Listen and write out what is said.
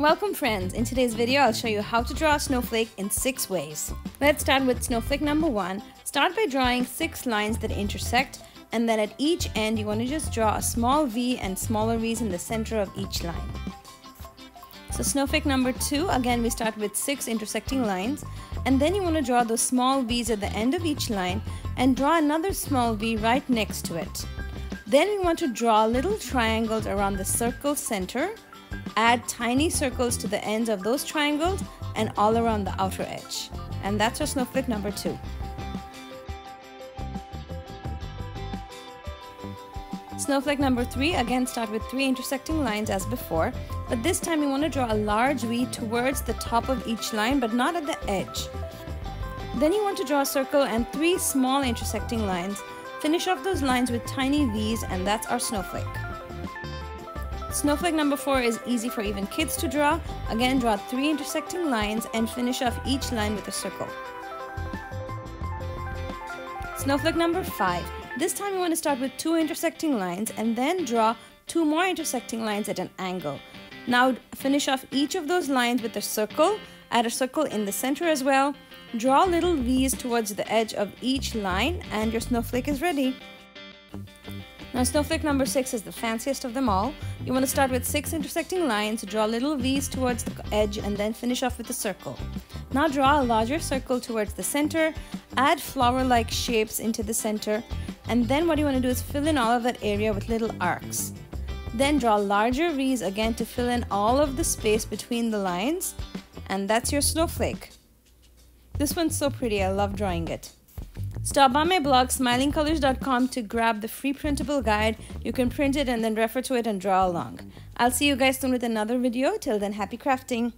Welcome friends, in today's video I'll show you how to draw a snowflake in 6 ways. Let's start with snowflake number 1. Start by drawing 6 lines that intersect and then at each end you want to just draw a small V and smaller V's in the center of each line. So snowflake number 2, again we start with 6 intersecting lines and then you want to draw those small V's at the end of each line and draw another small V right next to it. Then we want to draw little triangles around the circle center Add tiny circles to the ends of those triangles and all around the outer edge. And that's our snowflake number two. Snowflake number three, again start with three intersecting lines as before, but this time you want to draw a large V towards the top of each line, but not at the edge. Then you want to draw a circle and three small intersecting lines. Finish off those lines with tiny V's and that's our snowflake. Snowflake number 4 is easy for even kids to draw. Again, draw 3 intersecting lines and finish off each line with a circle. Snowflake number 5. This time you want to start with 2 intersecting lines and then draw 2 more intersecting lines at an angle. Now finish off each of those lines with a circle, add a circle in the center as well. Draw little V's towards the edge of each line and your snowflake is ready. Now snowflake number 6 is the fanciest of them all. You want to start with 6 intersecting lines, draw little V's towards the edge and then finish off with a circle. Now draw a larger circle towards the center, add flower-like shapes into the center, and then what you want to do is fill in all of that area with little arcs. Then draw larger V's again to fill in all of the space between the lines, and that's your snowflake. This one's so pretty, I love drawing it. Stop by my blog smilingcolors.com to grab the free printable guide. You can print it and then refer to it and draw along. I'll see you guys soon with another video. Till then, happy crafting!